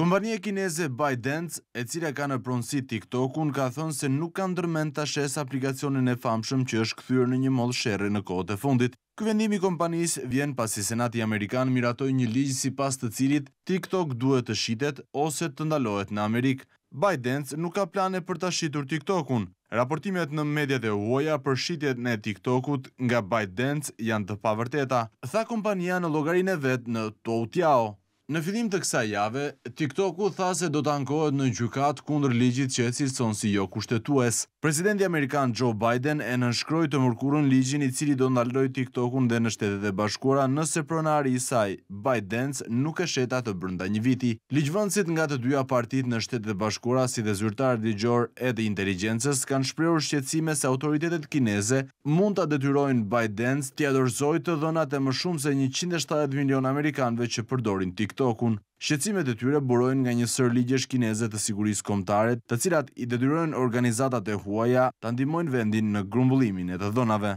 Kompania kineze ByteDance, e cila ka në pronësi TikTok-un, ka thënë se nuk ka ndërmend ta shesë aplikacionin e famshëm që është kthyer në një mollë sherri në kohët e fundit. Ky vendim i kompanisë vjen pasi Senati amerikan miratoi një ligj sipas të cilit TikTok duhet të shitet ose të ndalohet në Amerikë. ByteDance nuk ka plane për ta shitur TikTok-un. Raportimet në mediat e huaja për shitjen e TikTok-ut nga ByteDance janë të pavërteta, tha kompania në llogarinë e vet në Toutiao. Në fillim të kësaj jave, TikTok-u tha se do të ankohet në gjykatë kundër ligjit që e cilëson si jokushtetues. Presidenti amerikan Joe Biden e nënshkroi të mërkurën ligjin i cili do ndalojë TikTok-un dhe në Shtetet e Bashkuara nëse pronari i saj, ByteDance, nuk e shet atë brenda një viti. Ligjvënësit nga të dyja partitë në Shtetet e Bashkuara si dhe zyrtarët ligjorë edhe inteligjencës kanë shprehur shqetësime se autoritetet kineze mund ta detyrojnë ByteDance t'ia dorëzojë të dhënat e më shumë se njëqind e shtatëdhjetë milionë amerikanëve që përdorin TikTok-un. Shqetësimet e tyre burojnë nga një sërë ligjesh kineze të sigurisë kombëtare, të cilat i detyrojnë organizatat e huaja ta ndihmojnë vendin në grumbullimin e të dhënave.